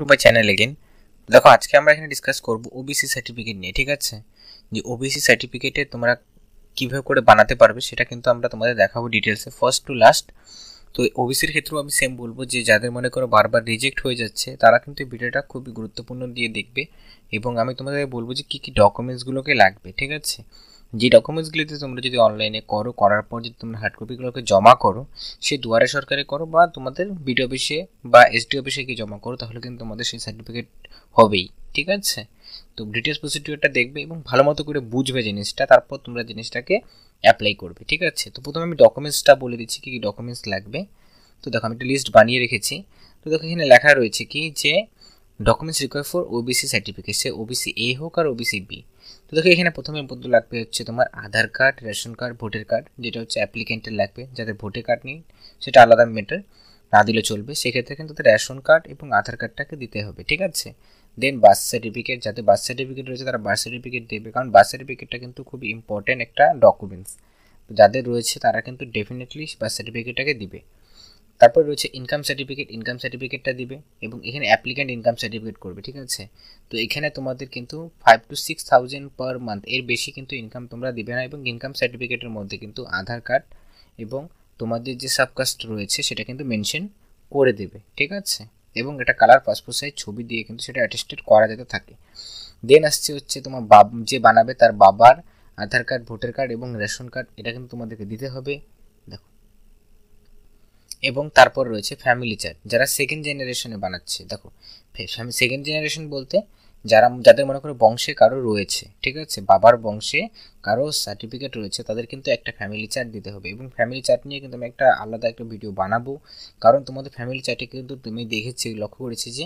To my channel again দেখো, আজকে আমরা এখানে ডিসকাস করব ওবিসি সার্টিফিকেট নিয়ে, ঠিক আছে? যে ওবিসি সার্টিফিকেটে তোমরা কীভাবে করে বানাতে পারবে সেটা কিন্তু আমরা তোমাদের দেখাবো ডিটেলসে ফার্স্ট টু লাস্ট তো ওবিসির ক্ষেত্রেও আমি সেম বলব যে যাদের মনে করো বারবার রিজেক্ট হয়ে যাচ্ছে, তারা কিন্তু ভিডিওটা খুবই গুরুত্বপূর্ণ দিয়ে দেখবে এবং আমি তোমাদের বলব যে কী কী ডকুমেন্টসগুলোকে লাগবে, ঠিক আছে? যে ডকুমেন্টসগুলিতে তোমরা যদি অনলাইনে করো, করার পর যদি তোমরা হার্ড কপিগুলোকে জমা করো, সে দুয়ারে সরকারে করো বা তোমাদের বিডি অফিসে বা এসডি অফিসে গিয়ে জমা করো, তাহলে কিন্তু তোমাদের সেই সার্টিফিকেট হবেই, ঠিক আছে? তো ডিটেলস প্রসিডিওরটা দেখবে এবং ভালো মতো করে বুঝবে জিনিসটা, তারপর তোমরা জিনিসটাকে অ্যাপ্লাই করবে, ঠিক আছে? তো প্রথমে আমি ডকুমেন্টসটা বলে দিচ্ছি, কী কী ডকুমেন্টস লাগবে। তো দেখো আমি একটা লিস্ট বানিয়ে রেখেছি। তো দেখো এখানে লেখা রয়েছে কি যে documents require for OBC certificate say OBC এ হোক আর ওবিসি বি তো দেখো, এখানে প্রথমে বন্ধু লাগবে হচ্ছে তোমার Aadhaar card, ration card, voter card, যেটা হচ্ছে অ্যাপ্লিকেন্টের লাগবে। যাদের ভোটার কার্ড নেই, সেটা আলাদা মেটার না দিলে চলবে। সেক্ষেত্রে কিন্তু রেশন কার্ড এবং আধার কার্ডটাকে দিতে হবে, ঠিক আছে? দেন বার্থ সার্টিফিকেট যাতে বার্থ সার্টিফিকেট রয়েছে, তারা বার্থ সার্টিফিকেট দেবে। কারণ বার্থ সার্টিফিকেটটা কিন্তু খুব ইম্পর্ট্যান্ট একটা ডকুমেন্টস যাদের রয়েছে, তারা কিন্তু ডেফিনেটলি বার্থ সার্টিফিকেটটাকে দিবে। তারপর রয়েছে ইনকাম সার্টিফিকেট ইনকাম সার্টিফিকেটটা দিবে এবং এখানে অ্যাপ্লিক্যান্ট ইনকাম সার্টিফিকেট করবে, ঠিক আছে? তো এখানে তোমাদের কিন্তু five two six thousand per month এর বেশি কিন্তু ইনকাম তোমরা দিবে না এবং ইনকাম সার্টিফিকেটের মধ্যে কিন্তু আধার কার্ড এবং তোমাদের যে সাবকাস্ট রয়েছে সেটা কিন্তু মেনশন করে দেবে, ঠিক আছে? এবং এটা কালার পাসপোর্ট সাইজ ছবি দিয়ে কিন্তু সেটা অ্যাটেস্টেড করা যেতে থাকে। দেন আসছে হচ্ছে তোমার বাব, যে বানাবে তার বাবার আধার কার্ড ভোটার কার্ড এবং রেশন কার্ড এটা কিন্তু তোমাদেরকে দিতে হবে। এবং তারপর রয়েছে ফ্যামিলি চার্ট যারা সেকেন্ড জেনারেশনে বানাচ্ছে। দেখো সেকেন্ড জেনারেশন বলতে যারা যাদের মনে করো বংশে কারও রয়েছে, ঠিক আছে? বাবার বংশে কারও সার্টিফিকেট রয়েছে, তাদের কিন্তু একটা ফ্যামিলি চার্ট দিতে হবে। এবং ফ্যামিলি চার্ট নিয়ে কিন্তু আমি একটা আলাদা একটা ভিডিও বানাবো। কারণ তোমাদের ফ্যামিলি চার্টে কিন্তু তুমি দেখেছি, লক্ষ্য করেছি যে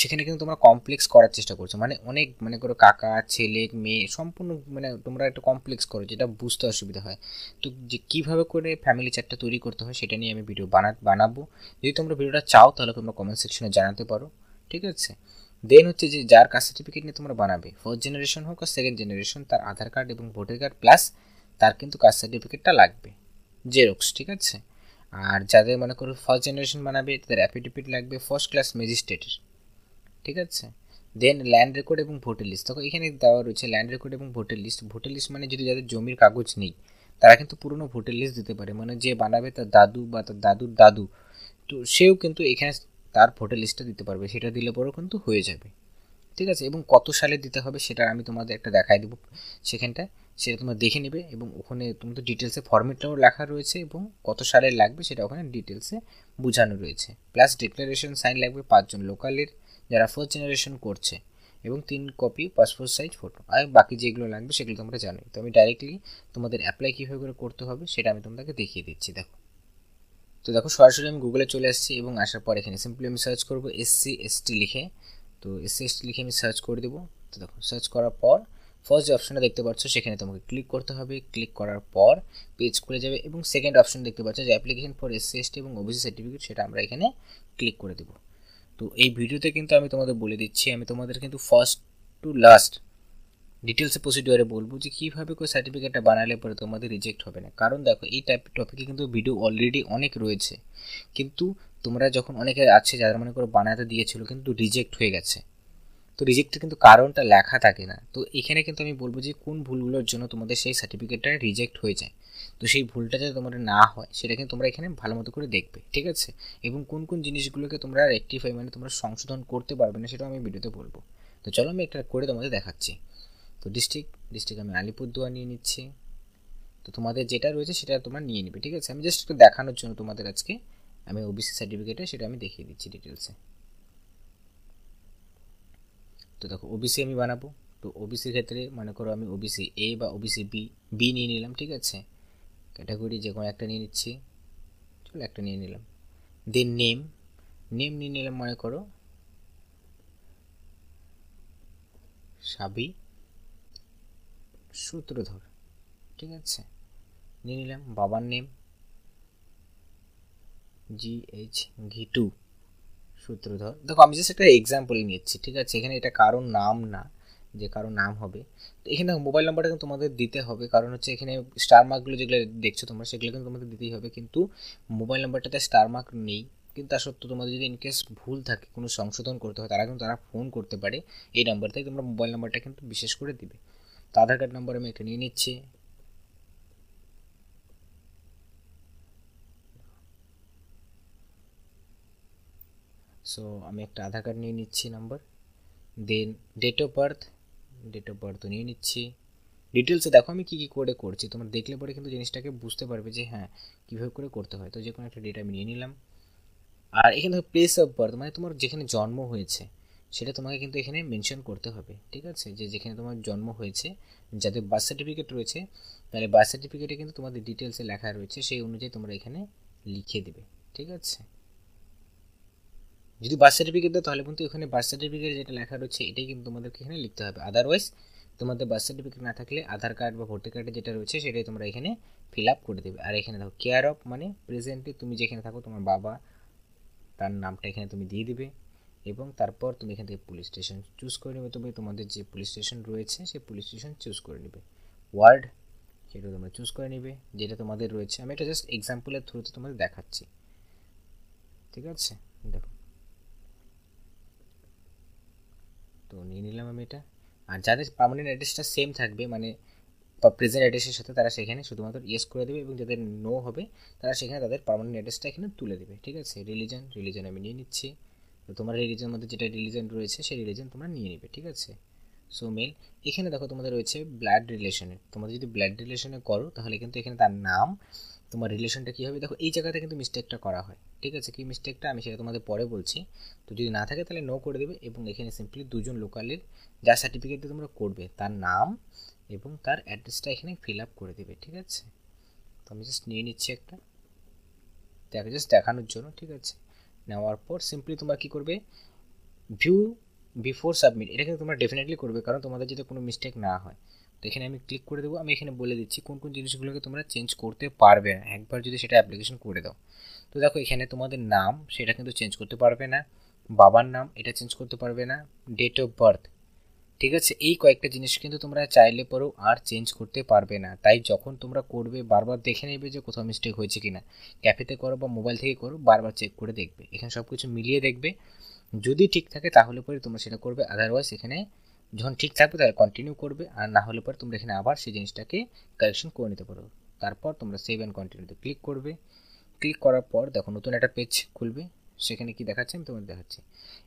সেখানে কিন্তু তোমরা কমপ্লেক্স করার চেষ্টা করছ। মানে অনেক মানে করো কাকা, ছেলে, মেয়ে সম্পূর্ণ মানে তোমরা একটা কমপ্লেক্স করো যেটা বুঝতে অসুবিধা হয়। তো যে কীভাবে করে ফ্যামিলি চার্টটা তৈরি করতে হয় সেটা নিয়ে আমি ভিডিও বানা, বানাবো। যদি তোমরা ভিডিওটা চাও তাহলে তোমরা কমেন্ট সেকশনে জানাতে পারো, ঠিক আছে? দেন হচ্ছে যে যার কাস্ট সার্টিফিকেট নিয়ে তোমরা বানাবে ফার্স্ট জেনারেশন হোক আর সেকেন্ড জেনারেশন তার আধার কার্ড এবং ভোটার কার্ড প্লাস তার কিন্তু কাস্ট সার্টিফিকেটটা লাগবে জেরক্স ঠিক আছে? আর যাদের মনে করো ফার্স্ট জেনারেশন বানাবে, তাদের অ্যাফিডেভিট লাগবে ফার্স্ট ক্লাস ম্যাজিস্ট্রেটের ঠিক আছে? দেন ল্যান্ড রেকর্ড এবং ভোটার লিস্ট তখন এখানে দেওয়া রয়েছে ল্যান্ড রেকর্ড এবং ভোটার লিস্ট ভোটার লিস্ট মানে যদি যাদের জমির কাগজ নেই, তারা কিন্তু পুরনো ভোটার লিস্ট দিতে পারে মানে যে বানাবে তার দাদু বা তার দাদুর দাদু, তো সেও কিন্তু এখানে তার ভোটার লিস্টটা দিতে পারবে, সেটা দিলে পরেও কিন্তু হয়ে যাবে। ঠিক আছে? এবং কত সালে দিতে হবে সেটা আমি তোমাদের একটা দেখাই দেবো সেখানটা সেটা তোমরা দেখে নেবে এবং ওখানে তোমাদের ডিটেলসে ফর্মেটটাও লেখা রয়েছে এবং কত সালে লাগবে সেটা ওখানে ডিটেলসে বোঝানো রয়েছে। প্লাস ডিক্লারেশন সাইন লাগবে পাঁচজন লোকালের যারা ফার্স্ট জেনারেশন করছে এবং তিন কপি পাসপোর্ট সাইজ ফটো আর বাকি যেগুলো লাগবে সেগুলো তোমরা জানোই। তো আমি ডাইরেক্টলি তোমাদের অ্যাপ্লাই কীভাবে করে করতে হবে সেটা আমি তোমাদেরকে দেখিয়ে দিচ্ছি, দেখো। তো দেখো, সরাসরি আমি গুগলে চলে আসছি এবং আসার পর এখানে সিম্পলি আমি সার্চ করব এসসি এসটি লিখে। তো এসসি এসটি লিখে আমি সার্চ করে দেবো। তো দেখো সার্চ করার পর ফার্স্ট যে অপশনটা দেখতে পাচ্ছ, সেখানে তোমাকে ক্লিক করতে হবে। ক্লিক করার পর পেজ খুলে যাবে এবং সেকেন্ড অপশন দেখতে পাচ্ছ যে অ্যাপ্লিকেশন ফর এসসি এসটি এবং ওবিসি সার্টিফিকেট সেটা আমরা এখানে ক্লিক করে দেবো। তো এই ভিডিওতে কিন্তু আমি তোমাদের বলে দিচ্ছি, আমি তোমাদের কিন্তু ফার্স্ট টু লাস্ট ডিটেলসে প্রসিডিওরে বলব যে কীভাবে করে সার্টিফিকেটটা বানালে পরে তোমাদের রিজেক্ট হবে না। কারণ দেখো, এই টাইপের টপিকে কিন্তু ভিডিও অলরেডি অনেক রয়েছে। কিন্তু তোমরা যখন অনেকে আছে যারা মনে করো বানাতে দিয়েছিল, কিন্তু রিজেক্ট হয়ে গেছে। তো রিজেক্টের কিন্তু কারণটা লেখা থাকে না। তো এখানে কিন্তু আমি বলব যে কোন ভুলগুলোর জন্য তোমাদের সেই সার্টিফিকেটটা রিজেক্ট হয়ে যায়। তো সেই ভুলটা যাতে তোমাদের না হয়, সেটা কিন্তু তোমরা এখানে ভালো মতো করে দেখবে, ঠিক আছে? এবং কোন কোন জিনিসগুলোকে তোমরা রেক্টিফাই মানে তোমরা সংশোধন করতে পারবে না, সেটাও আমি ভিডিওতে বলব। তো চলো আমি একটা করে তোমাদের দেখাচ্ছি। তো ডিস্ট্রিক্ট ডিস্ট্রিক্ট আমি আলিপুরদুয়ার নিয়ে নিচ্ছি। তো তোমাদের যেটা রয়েছে সেটা তোমরা নিয়ে নেবে, ঠিক আছে? আমি জাস্ট একটু দেখানোর জন্য তোমাদের আজকে আমি ওবিসি সার্টিফিকেটে সেটা আমি দেখিয়ে দিচ্ছি ডিটেলসে তো দেখো ওবিসি আমি বানাবো। তো ওবিসির ক্ষেত্রে মনে করো আমি ওবিসি এ বা ওবিসি বি বি নিয়ে নিলাম, ঠিক আছে? ক্যাটাগরি যে কোনো একটা নিয়ে নিচ্ছি। চলো একটা নিয়ে নিলাম। দেন নেম নেম নিয়ে নিলাম মনে করো। সাবি। সূত্রধর ঠিক আছে? নিয়ে নিলাম। বাবার নেম জি এইচ ঘিটু। সূত্রধর দেখো, আমি জাস্ট একটা এক্সাম্পল নিচ্ছি ঠিক আছে? এখানে এটা কারোর নাম না, যে কারও নাম হবে। তো এখানে মোবাইল নাম্বারটা কিন্তু তোমাদের দিতে হবে। কারণ হচ্ছে এখানে স্টার মার্কগুলো যেগুলো দেখছ তোমরা, সেগুলো কিন্তু তোমাদের দিতেই হবে। কিন্তু মোবাইল নাম্বারটাতে স্টার মার্ক নেই। কিন্তু তা সত্ত্বেও তোমাদের যদি ইনকেস ভুল থাকে, কোনো সংশোধন করতে হয়, তারা কিন্তু তারা ফোন করতে পারে। এই নাম্বার থেকে তোমরা মোবাইল নাম্বারটা কিন্তু বিশেষ করে দিবে। তো আধার কার্ড নাম্বার আমি একটা নিয়ে নিচ্ছি। সো আমি একটা আধার কার্ড নিয়ে নিচ্ছি number then date of birth date of birth নিয়ে নিচ্ছি। ডিটেলসে দেখো আমি কী কী করে করছি, তোমার দেখলে পরে কিন্তু জিনিসটাকে বুঝতে পারবে যে হ্যাঁ কীভাবে করে করতে হয়। তো যে কোনো একটা ডেট আমি নিয়ে নিলাম। আর এখানে প্লেস অফ বার্থ মানে তোমার যেখানে জন্ম হয়েছে সেটা তোমাকে কিন্তু এখানে মেনশন করতে হবে, ঠিক আছে? যে যেখানে তোমার জন্ম হয়েছে, যাদের বার্থ সার্টিফিকেট রয়েছে, তাহলে বার্থ সার্টিফিকেটে কিন্তু তোমাদের ডিটেলসে লেখা রয়েছে, সেই অনুযায়ী তোমরা এখানে লিখে দেবে, ঠিক আছে? যদি বার্থ সার্টিফিকেট দাও, তাহলে কিন্তু এখানে বার্থ সার্টিফিকেট যেটা লেখা রয়েছে, এটাই কিন্তু তোমাদেরকে এখানে লিখতে হবে। আদারওয়াইজ তোমাদের বার্থ সার্টিফিকেট না থাকলে আধার কার্ড বা ভোটার কার্ডে যেটা রয়েছে, সেটাই তোমরা এখানে ফিল আপ করে দেবে। আর এখানে দেখো কেয়ার অফ মানে প্রেজেন্টলি তুমি যেখানে থাকো, তোমার বাবা, তার নামটা এখানে তুমি দিয়ে দিবে। এবং তারপর তুমি এখান থেকে পুলিশ স্টেশন চুজ করে নেবে। তুমি তোমাদের যে পুলিশ স্টেশন রয়েছে, সেই পুলিশ স্টেশন চুজ করে নেবে। ওয়ার্ড সেটা তোমরা চুজ করে নেবে, যেটা তোমাদের রয়েছে। আমি এটা জাস্ট এক্সাম্পলের থ্রুতে তোমাদের দেখাচ্ছি। ঠিক আছে? দেখো। তো নিয়ে নিলাম আমি এটা। আর যাদের পার্মানেন্ট অ্যাড্রেসটা সেম থাকবে মানে প্রেজেন্ট অ্যাড্রেসের সাথে তারা সেখানে শুধুমাত্র ইয়েস করে দেবে এবং যাদের নো হবে, তারা সেখানে তাদের পার্মানেন্ট অ্যাড্রেসটা এখানে তুলে দেবে। ঠিক আছে? রিলিজন রিলিজন আমি নিয়ে নিচ্ছি। তো তোমার রিলিজনের মধ্যে যেটা রিলিজন রয়েছে, সেই রিলিজন তোমরা নিয়ে নেবে, ঠিক আছে? সো মেল এখানে দেখো তোমাদের রয়েছে ব্লাড রিলেশনে তোমরা যদি ব্লাড রিলেশনে করো, তাহলে কিন্তু এখানে তার নাম, তোমার রিলেশনটা কী হবে? দেখো, এই জায়গাতে কিন্তু মিস্টেকটা করা হয়, ঠিক আছে? কি মিস্টেকটা আমি সেটা তোমাদের পরে বলছি। তো যদি না থাকে, তাহলে নো করে দেবে এবং এখানে সিম্পলি দুজন লোকালের যা সার্টিফিকেটটা তোমরা করবে, তার নাম এবং তার অ্যাড্রেসটা এখানে ফিল আপ করে দেবে, ঠিক আছে? তো আমি জাস্ট নিয়ে নিচ্ছি একটা। দেখো জাস্ট দেখানোর জন্য, ঠিক আছে? নেওয়ার পর সিম্পলি তোমরা কী করবে? ভিউ বিফোর সাবমিট এটা কিন্তু তোমরা ডেফিনেটলি করবে, কারণ তোমাদের যাতে কোনো মিস্টেক না হয়। তো এখানে আমি ক্লিক করে দেবো, আমি এখানে বলে দিচ্ছি কোন কোন জিনিসগুলোকে তোমরা চেঞ্জ করতে পারবে না। একবার যদি সেটা অ্যাপ্লিকেশন করে দাও। তো দেখো এখানে তোমাদের নাম, সেটা কিন্তু চেঞ্জ করতে পারবে না। বাবার নাম, এটা চেঞ্জ করতে পারবে না। ডেট অফ বার্থ ঠিক আছে? এই কয়েকটা জিনিস কিন্তু তোমরা চাইলে পরেও আর চেঞ্জ করতে পারবে না। তাই যখন তোমরা করবে, বারবার দেখে নেবে যে কোথাও মিস্টেক হয়েছে কিনা। ক্যাফেতে করো বা মোবাইল থেকে করো, বারবার চেক করে দেখবে। এখানে সব কিছু মিলিয়ে দেখবে। যদি ঠিক থাকে, তাহলে পরে তোমরা সেটা করবে। আদারওয়াইজ এখানে যখন ঠিক থাকবে, তাহলে কন্টিনিউ করবে। আর না হলে পরে তোমরা এখানে আবার সেই জিনিসটাকে কারেকশন করে নিতে পারো। তারপর তোমরা সেভ অ্যান্ড কন্টিনিউতে ক্লিক করবে। ক্লিক করার পর দেখো নতুন একটা পেজ খুলবে। সেখানে কি দেখাচ্ছে? আমি তোমাদের দেখাচ্ছি।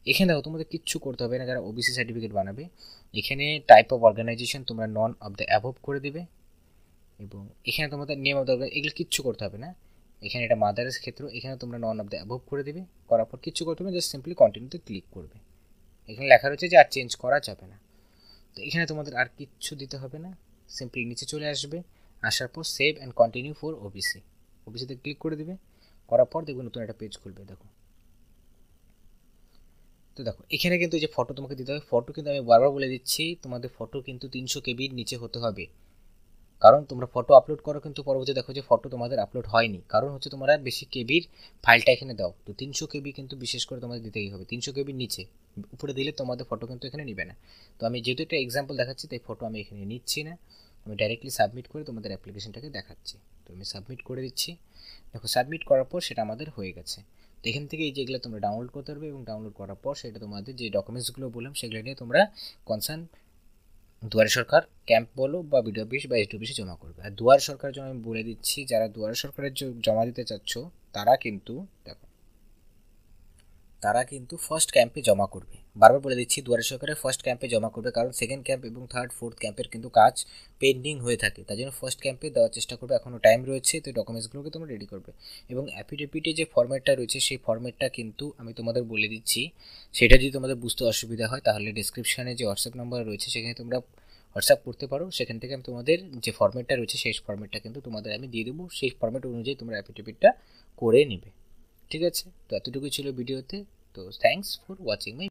এখানে দেখো, তোমাদের কিচ্ছু করতে হবে না, যারা ওবিসি সার্টিফিকেট বানাবে। এখানে টাইপ অফ অর্গানাইজেশন তোমরা নন অফ দ্য অ্যাভব করে দেবে। এবং এখানে তোমাদের নেম অফ দ্য এগুলো কিচ্ছু করতে হবে না। এখানে এটা মাদারের ক্ষেত্র, এখানে তোমরা নন অফ দ্য অ্যাভব করে দেবে। করার পর কিচ্ছু করতে হবে জাস্ট সিম্পলি কন্টিনিউতে ক্লিক করবে। এখানে লেখা রয়েছে যে আর চেঞ্জ করা যাবে না। তো এখানে তোমাদের আর কিচ্ছু দিতে হবে না। সিম্পলি নিচে চলে আসবে। আসার পর save and continue for OBC ওবিসিতে click করে দেবে। করার পর দেখবে নতুন একটা পেজ খুলবে, দেখো। তো দেখো, এখানে কিন্তু যে ফটো তোমাকে দিতে হবে ফটো কিন্তু আমি বারবার বলে দিচ্ছি, তোমাদের ফটো কিন্তু তিনশো কেবির নিচে হতে হবে। কারণ তোমরা ফটো আপলোড করো কিন্তু পরবর্তী দেখো যে ফটো তোমাদের আপলোড হয়নি। কারণ হচ্ছে তোমরা বেশি কেবির ফাইলটা এখানে দাও। তো তিনশো কেবি কিন্তু বিশেষ করে তোমাদের দিতেই হবে, তিনশো কেবির নিচে। উপরে দিলে তোমাদের ফটো কিন্তু এখানে নেবে না। তো আমি যেহেতু একটা এক্সাম্পল দেখাচ্ছি, তাই ফটো আমি এখানে নিচ্ছি না। আমি ডাইরেক্টলি সাবমিট করে তোমাদের অ্যাপ্লিকেশনটাকে দেখাচ্ছি। তো আমি সাবমিট করে দিচ্ছি। দেখো সাবমিট করার পর সেটা আমাদের হয়ে গেছে। এখান থেকে এই যেগুলো তোমরা ডাউনলোড করতে পারবে এবং ডাউনলোড করার পর সেটা তোমাদের যে ডকুমেন্টসগুলো বললাম, সেগুলো নিয়ে তোমরা কনসার্ন দুয়ারে সরকার ক্যাম্প বলো বা বিডিও অফিস বা এসডি অফিসে জমা করবে। আর দুয়ার সরকার জন্য আমি বলে দিচ্ছি, যারা দুয়ারে সরকারের জমা দিতে চাচ্ছ, তারা কিন্তু দেখো তারা কিন্তু ফার্স্ট ক্যাম্পে জমা করবে। বারবার বলে দিচ্ছি, দুয়ারে সরকারের ফার্স্ট ক্যাম্পে জমা করবে, কারণ সেকেন্ড ক্যাম্প এবং থার্ড ফোর্থ ক্যাম্পের কিন্তু কাজ পেন্ডিং হয়ে থাকে। তার জন্য ফার্স্ট ক্যাম্পে দেওয়ার চেষ্টা করবে এখনও টাইম রয়েছে, তো ডকুমেন্টসগুলোকে তোমরা রেডি করবে। এবং অ্যাফিডেভিটে যে ফর্ম্যাটটা রয়েছে, সেই ফর্ম্যাটটা কিন্তু আমি তোমাদের বলে দিচ্ছি, সেটা যদি তোমাদের বুঝতে অসুবিধা হয়, তাহলে ডিসক্রিপশানে যে হোয়াটসঅ্যাপ নাম্বার রয়েছে, সেখানে তোমরা হোয়াটসঅ্যাপ করতে পারো। সেখান থেকে আমি তোমাদের যে ফর্ম্যাটটা রয়েছে, সেই ফর্ম্যাটটা কিন্তু তোমাদের আমি দিয়ে দেবো। সেই ফর্ম্যাট অনুযায়ী তোমরা অ্যাফিডেভিটটা করে নেবে। ঠিক আছে তো এতটুকুই ছিল ভিডিওতে। তো থ্যাংকস ফর ওয়াচিং মাই